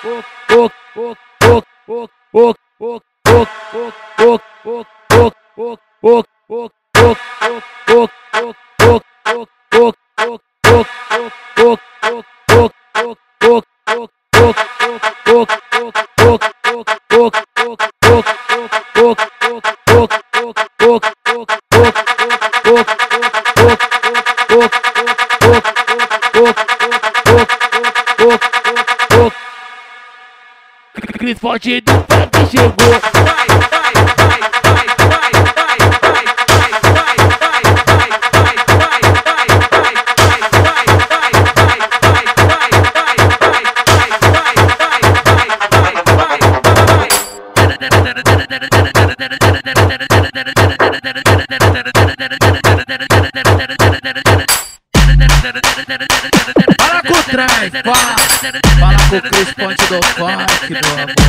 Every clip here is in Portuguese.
Cris Forte do funk chegou. Vai, vai, vai, vai, vai, vai, vai, vai, Fala com trás, fala, com o Cris Ponte do funk, meu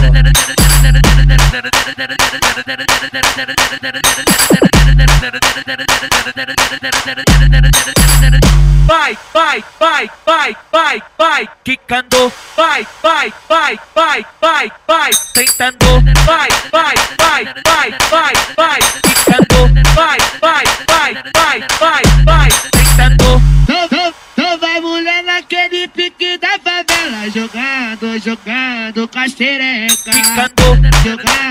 Vai, vai, vai, vai, vai, vai, quicando, vai, vai, vai, vai, vai, vai, tentando, vai, vai, vai, vai, vai, vai, quicando, vai, vai, vai, vai, vai, vai, tentando. Então, então, então vai mulher naquele pique da favela Jogando, jogando com a xereca Jogando, jogando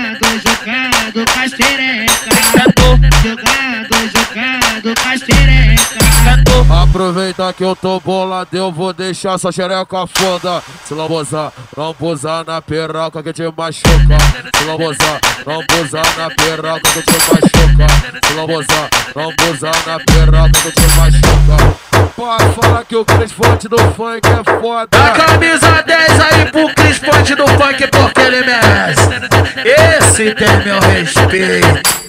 Aproveita que eu tô bolado, eu vou deixar essa xereca foda. Se não gozar, não posar na piroca que te machuca. Se não gozar, não posar na piroca que te machuca. Se não gozar, não posar na piroca que te machuca. Pai, fala que o Cris Fonte do funk é foda. Dá camisa 10 aí pro Cris Fonte do funk porque ele merece. Esse tem meu respeito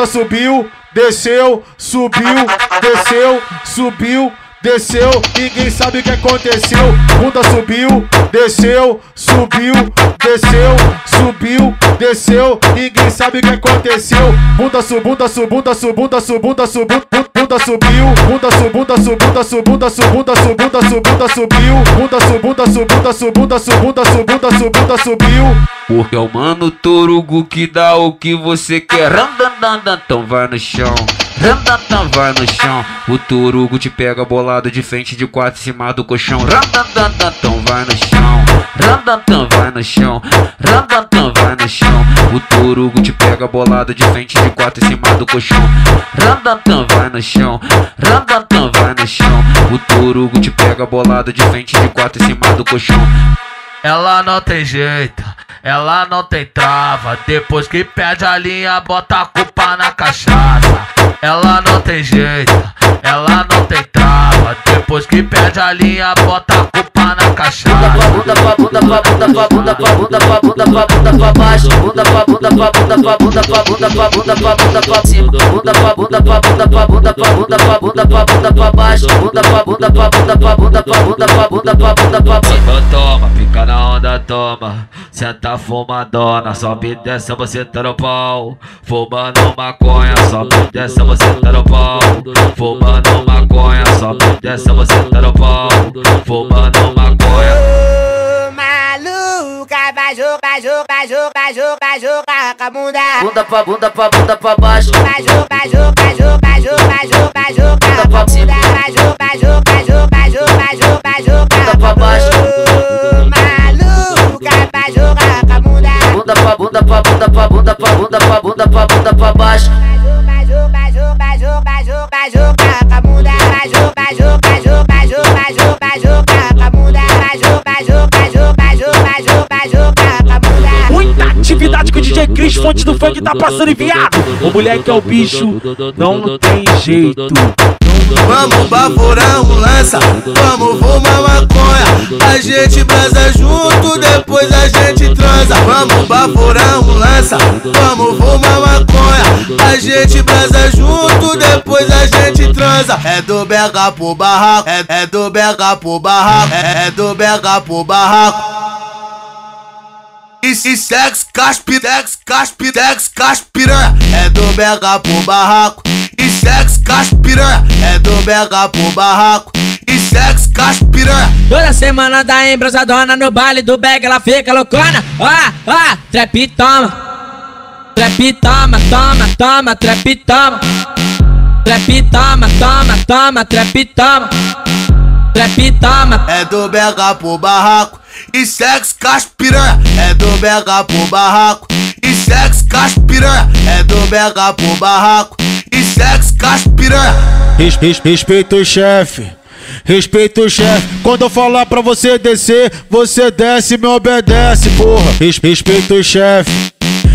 Bunda subiu, desceu, subiu, desceu, subiu, desceu, ninguém sabe o que aconteceu. Bunda subiu, desceu, subiu, desceu, subiu, desceu, ninguém sabe o que aconteceu. Bunda su, bunda su, bunda su, bunda bunda bunda subiu, bunda su, bunda su, bunda su, bunda su, bunda su, bunda su, bunda subiu, bunda su, bunda su, bunda su, bunda su, bunda su, bunda su, bunda subiu. Porque é o mano Torugo que dá o que você quer. Então vai no chão. Randandan, vai no chão. O Torugo te pega bolado de frente de quatro em cima do colchão. Randandandan, então vai no chão. Randandan, vai no chão. Randandan, vai no chão. O Torugo te pega bolado de frente de quatro em cima do colchão. Randandan, vai no chão. Randandan, vai no chão. O Torugo te pega bolado de frente de quatro em cima do colchão. Ela não tem jeito, ela não tem trava. Depois que perde a linha, bota a culpa na cachaça. Ela não tem jeito, ela não tem trava. Depois que perde a linha, bota a culpa na cachaça. Bunda pra bunda pra bunda pra bunda pra bunda pra bunda pra bunda pra baixo. Bunda pra bunda pra bunda pra bunda pra bunda pra bunda pra bunda pra cima. Bunda pra bunda pra bunda pra bunda pra bunda pra bunda pra bunda pra baixo. Bunda pra bunda pra bunda pra bunda pra bunda pra bunda pra bunda pra cima. Toma, fica na onda, toma. Senta fumadona, sobe e desce, você tá no pau. Fumando maconha, sobe e desce, você tá no pau. Fumando maconha, sobe e desce, você tá no pau. Fumando maconha. Ô, maluca, vai jogar, jogar, jogar, jogar, jogar com a bunda Bunda pra bunda pra bunda pra baixo. Vai jogar, jogar, jogar, jogar, jogar, jogar com a bunda Vai jogar, jogar, jogar, jogar, jogar, jogar Bunda pra bunda pra bunda pra bunda pra bunda pra bunda pra bunda pra baixo. Muita atividade que o DJ Cris, fonte do funk, tá passando em viado. O moleque é o bicho, não tem jeito. Vamos bafurar um lança, vamos fumar maconha. A gente brasa junto, depois a gente transa. Vamos bafurar um lança, vamos fumar maconha. A gente brasa junto, depois a gente transa. É do BH pro barraco, é, é do BH pro barraco, é, é do BH pro barraco. E se sex, caspi, sex, caspi, sex, caspiranha É do BH pro barraco Sex, caspiranha É do BH pro barraco. E sex, caspiranha Toda semana da embrasadona no baile do bag ela fica loucona. Ó, ó, trap toma. Trap toma, toma, toma, trap toma. Trap toma, toma, toma, trap toma. Trap toma. É do BH pro barraco. E sex, caspiranha É do BH pro barraco. E sex, caspiranha É do BH pro barraco. E sex, caspiranha Res, res, respeita o chefe. Respeita o chefe. Quando eu falar pra você descer, você desce e me obedece, porra. Res, respeita o chefe.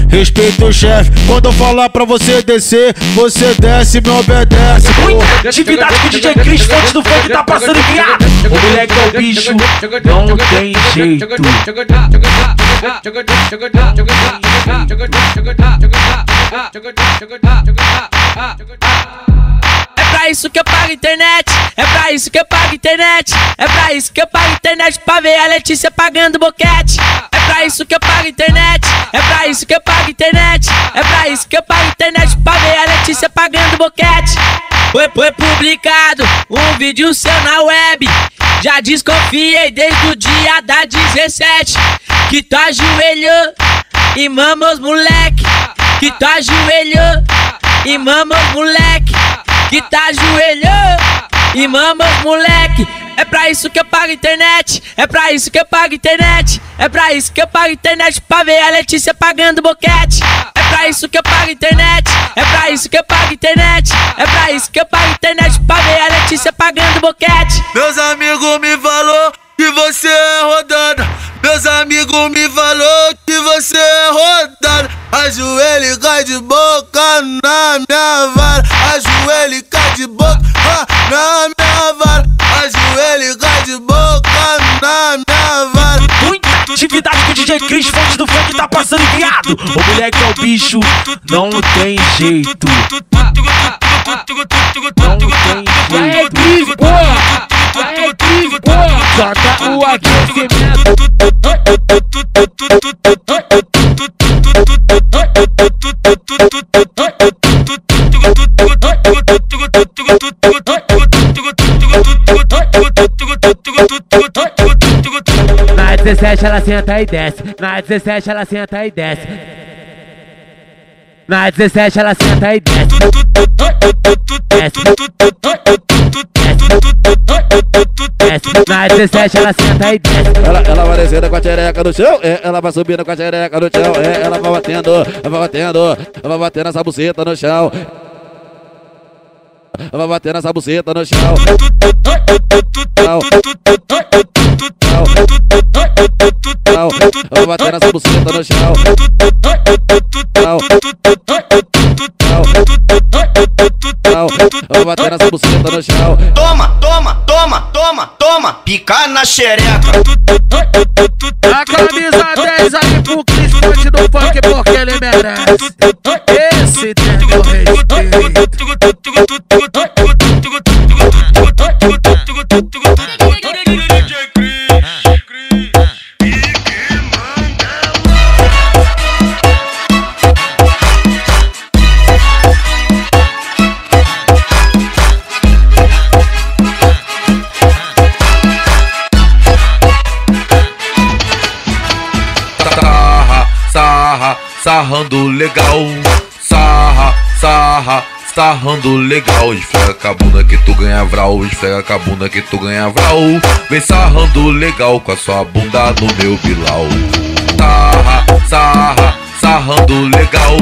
Respeita o chefe. Quando eu falar pra você descer, você desce e me obedece, porra. Atividade que o DJ Cris, fonte do funk, tá passando criado. O moleque é o bicho, não tem jeito. Pra isso que eu pago internet, é pra isso que eu pago internet, é pra isso que eu pago internet pra ver a Letícia pagando boquete. É pra isso que eu pago internet, é pra isso que eu pago internet, é pra isso que eu pago internet pra ver a Letícia pagando boquete. Foi, foi publicado um vídeo seu na web. Já desconfiei desde o dia da 17 que tu ajoelhou e mama os moleque. Que tu ajoelhou e mama os moleque. Que tá ajoelhou e mama os moleque. É pra isso que eu pago internet, é pra isso que eu pago internet, é pra isso que eu pago internet pra ver a Letícia pagando boquete. É pra isso que eu pago internet, é pra isso que eu pago internet, é pra isso que eu pago internet pra ver a Letícia pagando boquete. Meus amigos me falou que você é rodada. Meus amigos me falou e cai de boca na minha vara. Ajoelha e cai de boca na minha vara. Ajoelha e cai de boca na minha vara. Muita atividade que o DJ Cris, fonte do funk, tá passando criado. O moleque é o bicho, não tem jeito. Não tem jeito. Cris, porra! Joga o aquecimento. Na 17 ela senta e desce. Na 17 ela senta e desce. Na 17 ela senta e desce. Na 17 ela senta e desce. Ela, ela vai descendo com a xereca no chão, é, ela vai subindo com a xereca no chão, é, ela vai batendo, ela vai batendo, ela vai batendo essa buceta no chão. Vai batendo essa buceta no chão. Vai batendo essa buceta no chão. Vai batendo essa buceta no chão. Toma, toma, toma, toma, toma, pica na xereca. A camisa 10 aí pro Cris, fonte do funk, porque ele merece. Esse tem meu respeito. Sarrando legal. Sarra, sarra, sarrando legal. Esfrega com a bunda que tu ganha vral. Esfrega com a bunda que tu ganha vral. Vem sarrando legal com a sua bunda no meu bilau. Sarra, sarra, sarrando legal.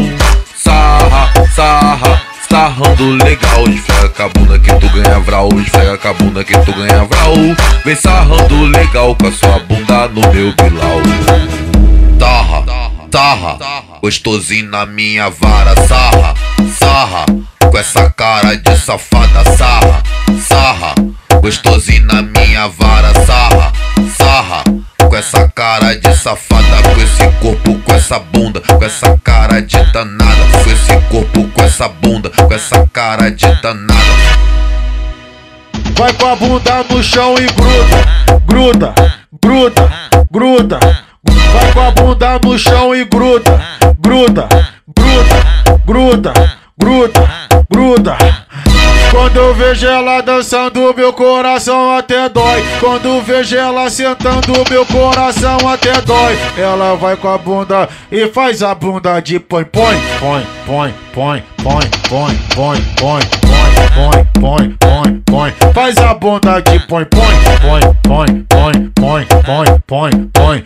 Sarra, sarra, sarrando legal. Esfrega com a bunda que tu ganha vral. Esfrega com a bunda que tu ganha vral. Vem sarrando legal com a sua bunda no meu bilau. Tarra, gostosinho na minha vara, sarra, sarra, com essa cara de safada, sarra, sarra, gostosinho na minha vara, sarra, sarra, com essa cara de safada, Com esse corpo, com essa bunda, com essa cara de danada. Com esse corpo, com essa bunda, com essa cara de danada. Vai com a bunda no chão e gruda, gruda, gruda, gruda. Vai com a bunda no chão e gruda, gruda, gruda, gruda, gruda, gruda. Quando eu vejo ela dançando, meu coração até dói. Quando vejo ela sentando, meu coração até dói. Ela vai com a bunda e faz a bunda de põe, põe, põe, põe, põe, põe, põe, põe, põe, põe, põe, põe, põe. Faz a bunda de põe, põe, põe, põe, põe, põe, põe, põe, põe, põe,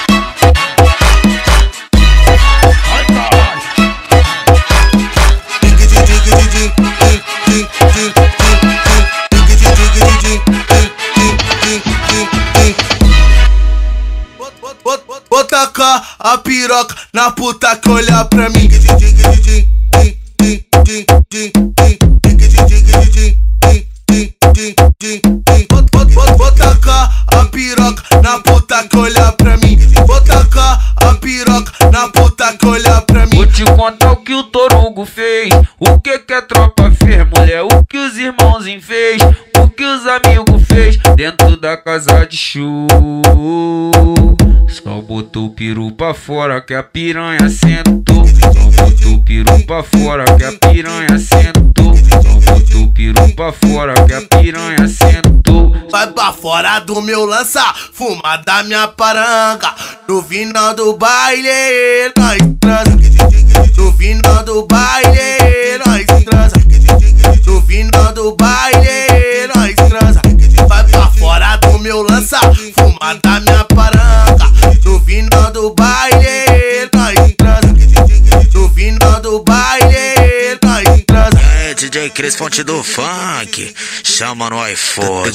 A piroca na puta que olhar pra mim. Vou tacar a piroca na puta que olhar pra mim. Vou tacar a piroca na puta que olhar pra mim. Vou te contar o que o Torugo fez. O que que a tropa fez, mulher? O que os irmãozinhos fez? O que os amigos fez? Dentro da casa de show. Só botou o peru pra fora que a piranha sentou. Só botou o peru pra fora que a piranha sentou. Só botou o peru pra fora que a piranha sentou. Vai pra fora do meu lança, fuma da minha paranga. No final do baile, nós transa. No final do baile, nós transa. No final do baile, nós transa. Vai pra fora do meu lança, fuma da DJ Cris Fonte do Funk, chama no. Eu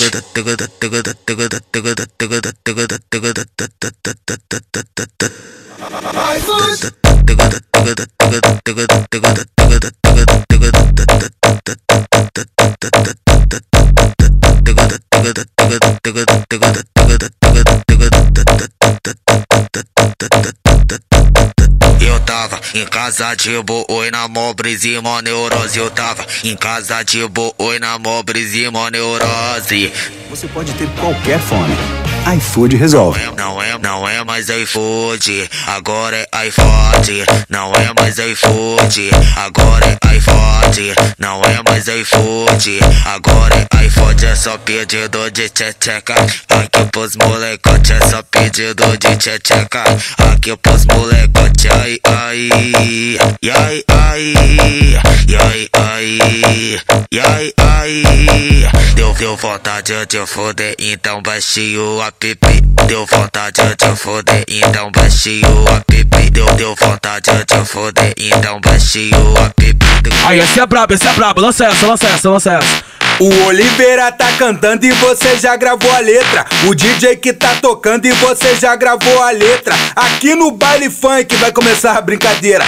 tava em casa de boi na mobres e mó neurose. Eu tava em casa de boi na mobres e mó neurose. Você pode ter qualquer fone. iFood resolve. Não é, não é mais iFood, agora é iPhone. Não é mais iFood, agora é iPhone. Não é mais iFood, agora é iPhone. É só pedido de tcheca. Aqui pros molecote é só pedido de tcheca. Aqui pros molecote, ai, ai, ai, ai, ai, ai, ai, ai. Deu, deu vontade de foder, então baixei o app. Deu vontade de foder, então baixei o app. Deu, deu vontade de foder, então baixei o app. Aí, essa é braba, essa é braba. Lança essa, lança essa, lança essa. O Oliveira tá cantando e você já gravou a letra. O DJ que tá tocando e você já gravou a letra. Aqui no baile funk vai começar a brincadeira.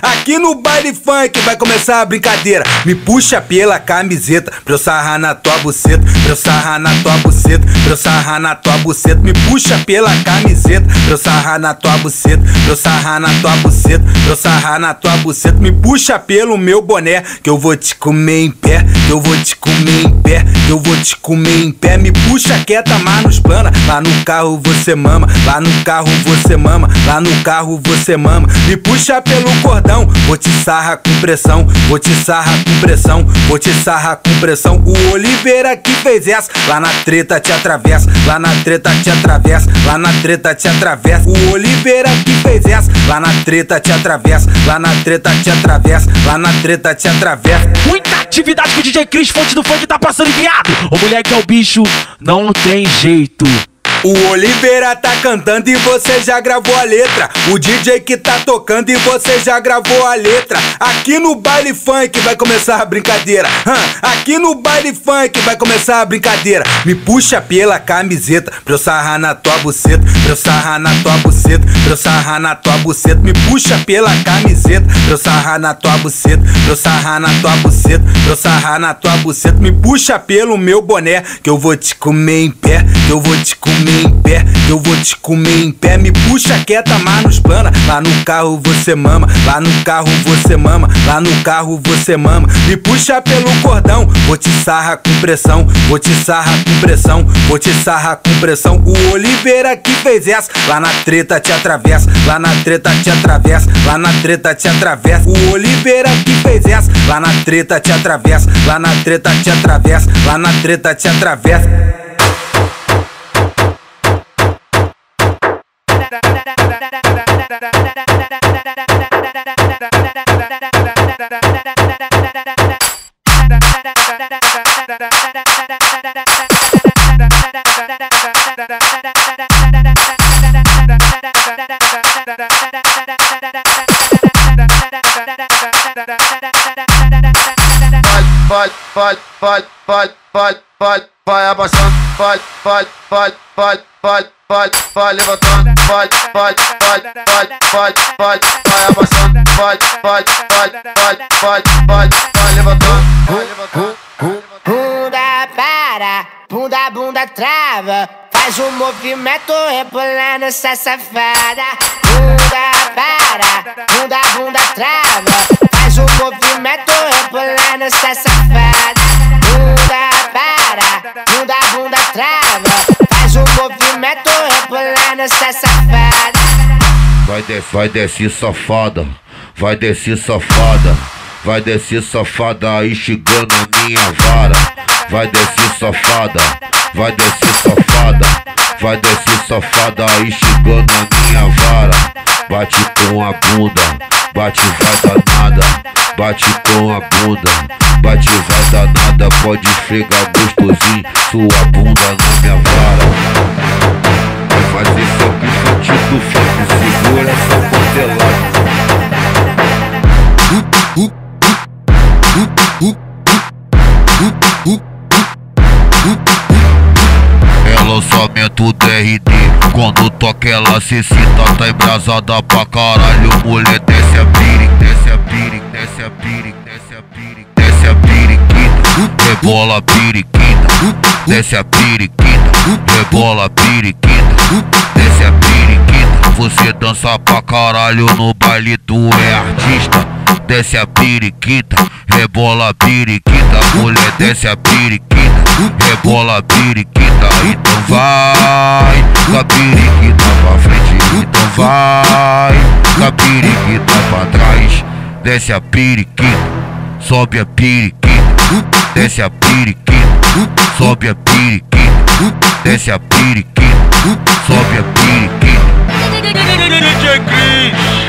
Aqui no baile funk vai começar a brincadeira. Me puxa pela camiseta pra eu sarrar na tua buceta. Pra eu sarrar na tua buceta. Pra eu sarrar na tua buceta. Me puxa pela camiseta pra eu sarrar na tua buceta. Pra eu sarrar na tua buceta. Pra eu sarrar na tua buceta. Me puxa pelo meu boné que eu vou te comer em pé. Que eu vou te comer em pé, eu vou te comer em pé. Me puxa quieta, mas nos plana. Lá no carro você mama, lá no carro você mama, lá no carro você mama. Me puxa pelo cordão, vou te sarrar com pressão, vou te sarrar com pressão, vou te sarrar com pressão. O Oliveira que fez essa, lá na treta te atravessa, lá na treta te atravessa, lá na treta te atravessa. O Oliveira que fez essa, lá na treta te atravessa, lá na treta te atravessa, lá na treta te atravessa. Muita atividade que o DJ Cris, fonte do funk, tá passando viado. O moleque é o bicho, não tem jeito. O Oliveira tá cantando e você já gravou a letra. O DJ que tá tocando e você já gravou a letra. Aqui no baile funk vai começar a brincadeira. Aqui no baile funk vai começar a brincadeira. Me puxa pela camiseta pra eu sarrar na tua buceta. Pra eu sarrar na tua buceta. Pra eu sarrar na tua buceta. Me puxa pela camiseta pra eu sarrar na tua buceta. Pra eu sarrar na tua buceta. Pra eu sarrar na tua buceta. Me puxa pelo meu boné que eu vou te comer em pé. Que eu vou te comer em pé, eu vou te comer em pé. Me puxa quieta, mas nos plana. Lá no carro você mama, lá no carro você mama, lá no carro você mama. Me puxa pelo cordão, vou te sarrar com pressão, vou te sarrar com pressão, vou te sarrar com pressão. O Oliveira que fez essa, lá na treta te atravessa, lá na treta te atravessa, lá na treta te atravessa. O Oliveira que fez essa, lá na treta te atravessa, lá na treta te atravessa, lá na treta te atravessa. Vai, vai, vai, vai, vai, vai, vai abaixando, vai, vai, vai, vai, vai, vai, vai levantando, vai, vai, vai, vai, vai, vai, vai vai, vai, vai, vai, vai, vai levantando, vai levantando. Bunda para, bunda, bunda trava. Faz um movimento rebolando essa safada. Bunda para, bunda, bunda trava. Faz um movimento rebolando essa safada. Bunda para, bunda, bunda trava. Faz um movimento rebolando safada. Vai descer, vai descer safada, vai descer safada, vai descer safada instigando a minha vara. Vai descer safada, vai descer safada, vai descer safada instigando a minha vara. Bate com a bunda, bate vai danada, bate com a bunda, bate vai danada, pode esfregar gostosinho sua bunda na minha vara. Vai fazer seu bicho do funk, segura essa portelada. É lançamento DRD Quando toca ela se cita Tá embrasada pra caralho Mulher desce a piric, desce a piric, desce a piric, desce a piric Desce a periquita, rebola a periquita. Desce a periquita, rebola a periquita. Desce a periquita. Você dança pra caralho no baile Tu é artista. Desce a periquita, rebola a periquita. Mulher desce a periquita, rebola a periquita. Então vai, com a periquita pra frente. Então vai, com a periquita pra trás Desce a periquita, sobe a periquita Desce a periquita, sobe a periquita Desce a periquita, sobe a periquita DJ Cris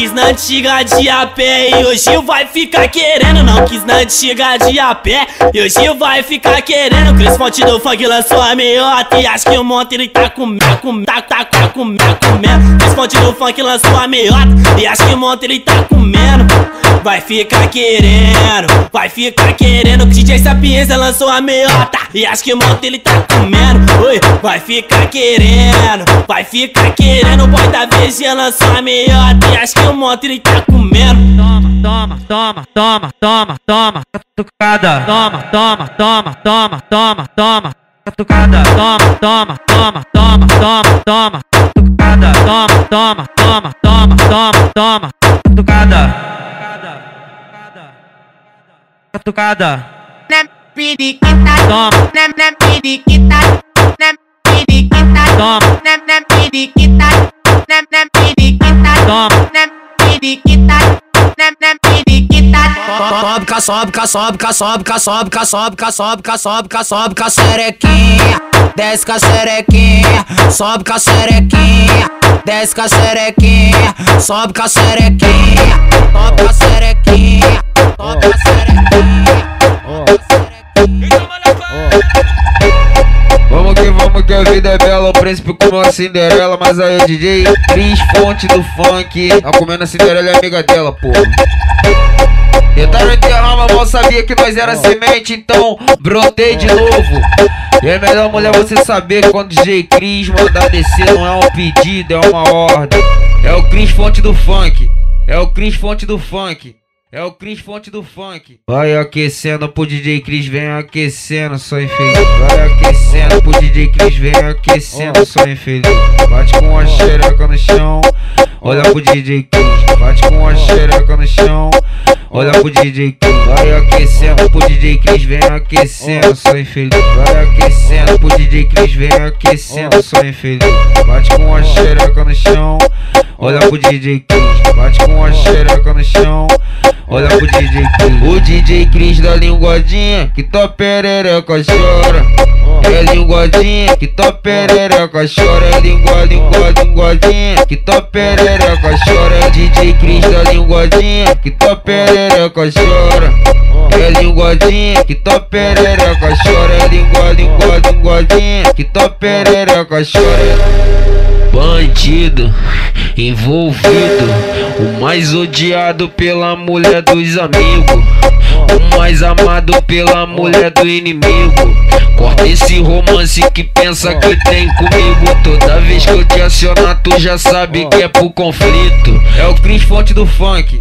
quis na antiga de a pé e hoje vai ficar querendo. Não quis na antiga de a pé e hoje vai ficar querendo. Cris Fonte do Funk lançou a meiota e acho que o monte ele tá com tá com tá tá tá com tá comendo. Cris Fonte do Funk lançou a meiota e acho que o monte ele tá comendo. Vai ficar querendo, vai ficar querendo. Que DJ Sapiência lançou a meiota e acho que o monte ele tá comendo. Oi, vai ficar querendo, vai ficar querendo. O boy da VG lançou a meiota e acho que o ele tá comendo. Toma, toma, toma, toma, toma, catucada. Toma, toma, toma, toma, toma, toma, catucada. Toma, toma, toma, toma, toma, toma, catucada. Toma, toma, toma, toma, toma, toma, catucada. Catucada. Nem periquita, Toma. nem nem periquita, nem periquita, Toma. nem nem periquita, nem nem periquita, Toma. Nem periquita, nem nem periquita, Sobe, ca, sobe, ca, sobe, ca, sobe, ca, sobe, ca, sobe, ca, sobe, ca, sobe, ca, sobe, ca, serequinha. Vamos que vamos que a vida é bela, o príncipe comeu a Cinderela, mas aí o DJ Cris, fonte do funk, tá comendo a Cinderela é amiga dela, porra. Tentaram enterrar, mas mal sabia que nós era semente, então brotei de novo. E é melhor mulher você saber quando DJ Cris mandar descer não é um pedido, é uma ordem. É o Cris fonte do funk, é o Cris fonte do funk. É o Cris fonte do funk. Vai aquecendo pro DJ Cris, vem aquecendo, só infeliz. Vai aquecendo pro DJ Cris, vem aquecendo, só infeliz. Bate com a xereca no chão, olha pro DJ Cris. Bate com a xereca no chão, olha pro DJ Cris. Vai aquecendo pro DJ Cris, vem aquecendo, só infeliz. Vai aquecendo pro DJ Cris, vem aquecendo, só infeliz. Bate com a xereca no chão, olha pro DJ Cris. Bate com a xereca no chão. Olha pro DJ. O DJ Cris da linguadinha que tua perereca chora. É linguadinha que tua perereca chora. É língua, língua, linguadinha que tua perereca chora. É DJ Cris da linguadinha que tua perereca chora. É linguadinha que tua perereca chora. É língua, língua, linguadinha que tua perereca chora. Bandido envolvido, o mais odiado pela mulher dos amigos, o mais amado pela mulher do inimigo. Corta esse romance que pensa que tem comigo. Toda vez que eu te acionar, tu já sabe que é pro conflito. É o Cris Fonte do Funk.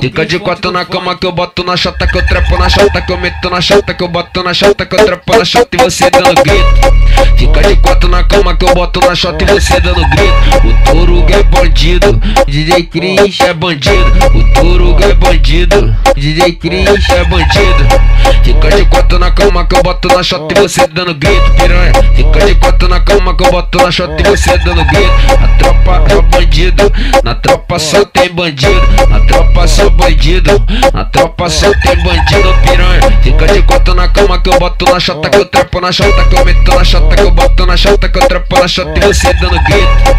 Fica de quatro na cama que eu boto na chata, que eu trepo na chata, que eu meto na chata, que eu boto na chata, que eu trepo na chata e você dando grito. Fica de quatro na cama que eu boto na chata e você dando grito. O Torugo é bandido, DJ Cris é bandido. O Torugo é bandido, DJ Cris é bandido. Fica de quatro na cama que eu boto na chata e você dando grito, piranha. Fica de quatro na cama que eu boto na chata e você dando grito. A tropa é bandido, na tropa só tem bandido, na tropa sou bandido, na tropa só tem bandido piranha. Fica de quatro na cama que eu boto na chata, que eu trepo na chata, que eu meto na chata, que eu boto na chata, que eu trepo na chata e você dando grito.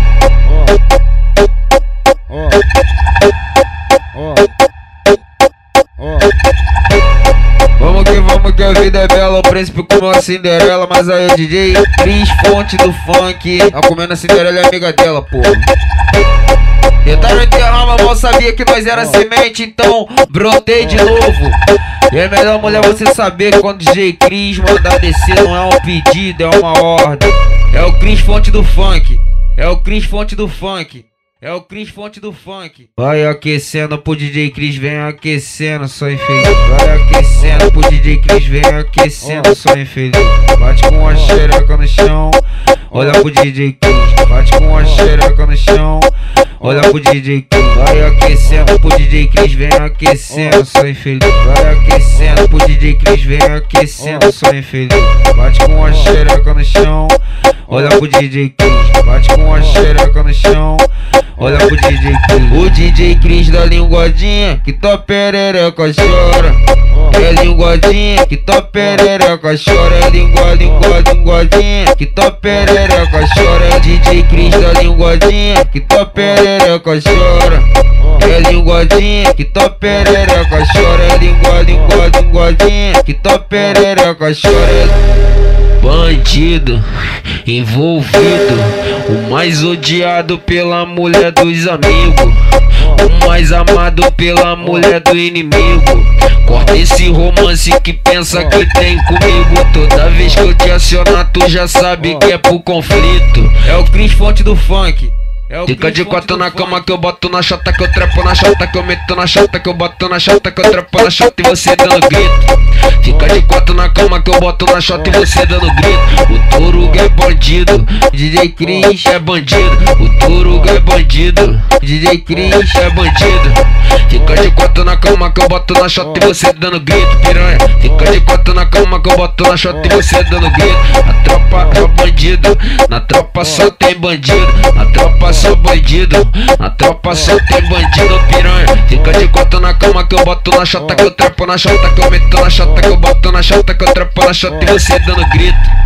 Que vamos que a vida é bela, o príncipe comeu a Cinderela, mas aí o DJ Cris Fonte do funk, tá comendo a Cinderela é amiga dela, porra. Tentaram enterrar, mas mal sabia que nós era semente, então brotei de novo. E é melhor mulher você saber quando DJ Cris mandar descer não é um pedido, é uma ordem. É o Cris Fonte do funk, é o Cris Fonte do funk. É o Cris Fonte do Funk. Vai aquecendo pro DJ Cris, vem aquecendo, só infeliz. Vai aquecendo pro DJ Cris, vem aquecendo, só infeliz. Bate com a xereca no chão, olha pro DJ Cris. Bate com a xereca no chão, olha pro DJ Cris. Vai aquecendo pro DJ Cris, vem aquecendo, só infeliz. Vai aquecendo pro DJ Cris, vem aquecendo, só infeliz. Bate com a xereca no chão, olha pro DJ Cris. Bate com a xereca no chão. Olha pro DJ Cris. O DJ Cris da linguadinha que tua perereca chora. É linguadinha que tua perereca chora. É língua, língua, linguadinha que tua perereca chora. É DJ Cris da linguadinha que tua perereca chora. É linguadinha que tua perereca chora. É língua, língua, linguadinha que tua perereca chora. Bandido envolvido, o mais odiado pela mulher dos amigos, o mais amado pela mulher do inimigo. Corta esse romance que pensa que tem comigo. Toda vez que eu te acionar, tu já sabe que é pro conflito. É o Cris Fonte do Funk. Fica de quatro na cama que eu boto na chata, que eu trepo na chata, que eu meto na chata, que eu boto na chata, que eu trepo na chata e você dando grito. Fica de quatro na cama que eu boto na chata e você dando grito. O Torugo é bandido, DJ Cris é bandido. O Torugo é bandido, DJ Cris é bandido. Fica de quatro na cama que eu boto na chota e você dando grito, piranha. Fica de quatro na cama que eu boto na chota e você dando grito. A tropa é bandido, na tropa só tem bandido. Na tropa sou bandido, na tropa só tem bandido, piranha. Fica de quatro na cama que eu boto na chota, que eu trapo na chota, que eu meto na chota, que eu boto na chota, que eu trapo na chota e você dando grito.